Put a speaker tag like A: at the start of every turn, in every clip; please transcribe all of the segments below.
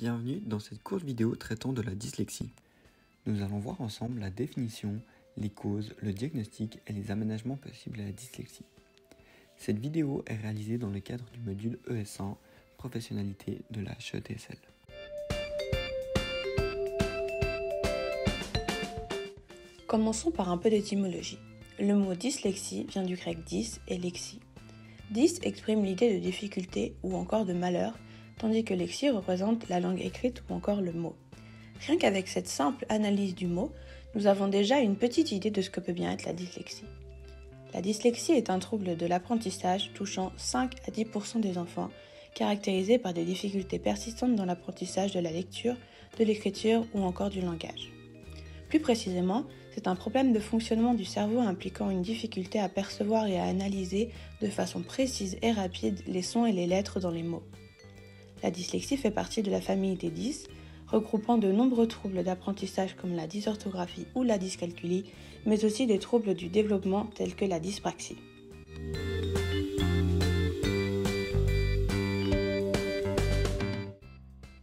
A: Bienvenue dans cette courte vidéo traitant de la dyslexie. Nous allons voir ensemble la définition, les causes, le diagnostic et les aménagements possibles à la dyslexie. Cette vidéo est réalisée dans le cadre du module ES1 Professionnalité de la HETSL.
B: Commençons par un peu d'étymologie. Le mot dyslexie vient du grec dys et lexie. Dys exprime l'idée de difficulté ou encore de malheur, tandis que lexie représente la langue écrite ou encore le mot. Rien qu'avec cette simple analyse du mot, nous avons déjà une petite idée de ce que peut bien être la dyslexie. La dyslexie est un trouble de l'apprentissage touchant 5 à 10% des enfants, caractérisé par des difficultés persistantes dans l'apprentissage de la lecture, de l'écriture ou encore du langage. Plus précisément, c'est un problème de fonctionnement du cerveau impliquant une difficulté à percevoir et à analyser de façon précise et rapide les sons et les lettres dans les mots. La dyslexie fait partie de la famille des dys, regroupant de nombreux troubles d'apprentissage comme la dysorthographie ou la dyscalculie, mais aussi des troubles du développement tels que la dyspraxie.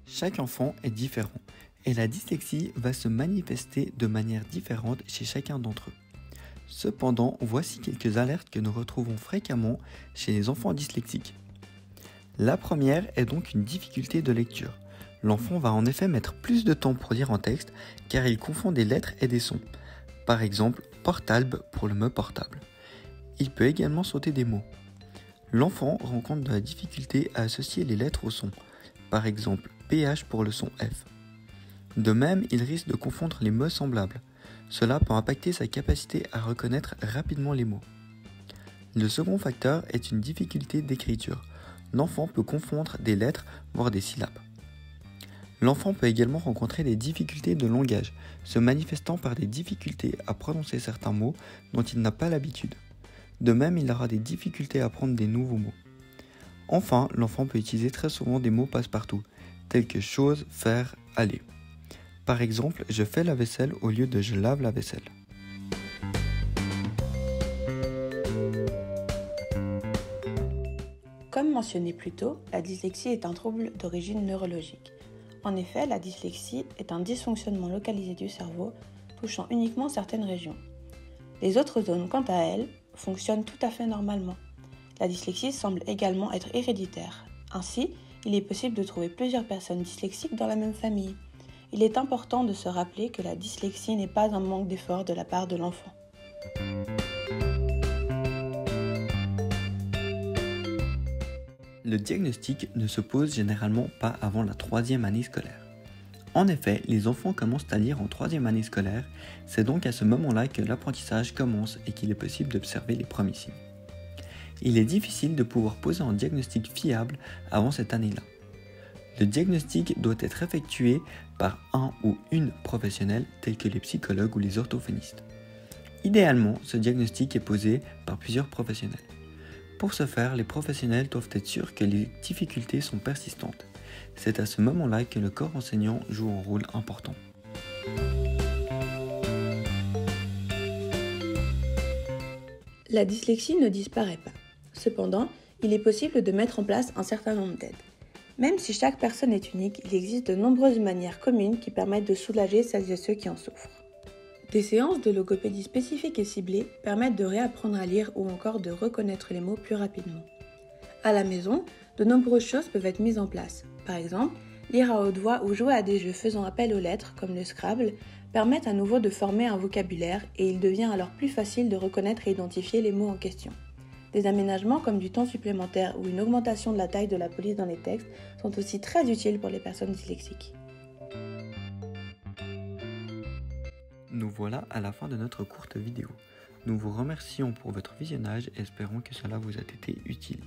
A: Chaque enfant est différent et la dyslexie va se manifester de manière différente chez chacun d'entre eux. Cependant, voici quelques alertes que nous retrouvons fréquemment chez les enfants dyslexiques. La première est donc une difficulté de lecture. L'enfant va en effet mettre plus de temps pour lire un texte car il confond des lettres et des sons. Par exemple, portable pour le mot portable. Il peut également sauter des mots. L'enfant rencontre de la difficulté à associer les lettres au son. Par exemple, PH pour le son F. De même, il risque de confondre les mots semblables. Cela peut impacter sa capacité à reconnaître rapidement les mots. Le second facteur est une difficulté d'écriture. L'enfant peut confondre des lettres, voire des syllabes. L'enfant peut également rencontrer des difficultés de langage, se manifestant par des difficultés à prononcer certains mots dont il n'a pas l'habitude. De même, il aura des difficultés à apprendre des nouveaux mots. Enfin, l'enfant peut utiliser très souvent des mots passe-partout, tels que chose, faire, aller. Par exemple, je fais la vaisselle au lieu de je lave la vaisselle.
B: Comme mentionné plus tôt, la dyslexie est un trouble d'origine neurologique. En effet, la dyslexie est un dysfonctionnement localisé du cerveau touchant uniquement certaines régions. Les autres zones, quant à elles, fonctionnent tout à fait normalement. La dyslexie semble également être héréditaire. Ainsi, il est possible de trouver plusieurs personnes dyslexiques dans la même famille il est important de se rappeler que la dyslexie n'est pas un manque d'effort de la part de l'enfant.
A: Le diagnostic ne se pose généralement pas avant la troisième année scolaire. En effet, les enfants commencent à lire en troisième année scolaire, c'est donc à ce moment-là que l'apprentissage commence et qu'il est possible d'observer les premiers signes. Il est difficile de pouvoir poser un diagnostic fiable avant cette année-là. Le diagnostic doit être effectué par un ou une professionnelle tels que les psychologues ou les orthophonistes. Idéalement, ce diagnostic est posé par plusieurs professionnels. Pour ce faire, les professionnels doivent être sûrs que les difficultés sont persistantes. C'est à ce moment-là que le corps enseignant joue un rôle important.
B: La dyslexie ne disparaît pas. Cependant, il est possible de mettre en place un certain nombre d'aides. Même si chaque personne est unique, il existe de nombreuses manières communes qui permettent de soulager celles et ceux qui en souffrent. Des séances de logopédie spécifiques et ciblées permettent de réapprendre à lire ou encore de reconnaître les mots plus rapidement. À la maison, de nombreuses choses peuvent être mises en place. Par exemple, lire à haute voix ou jouer à des jeux faisant appel aux lettres, comme le Scrabble, permettent à nouveau de former un vocabulaire et il devient alors plus facile de reconnaître et identifier les mots en question. Des aménagements comme du temps supplémentaire ou une augmentation de la taille de la police dans les textes sont aussi très utiles pour les personnes dyslexiques.
A: Nous voilà à la fin de notre courte vidéo. Nous vous remercions pour votre visionnage et espérons que cela vous a été utile.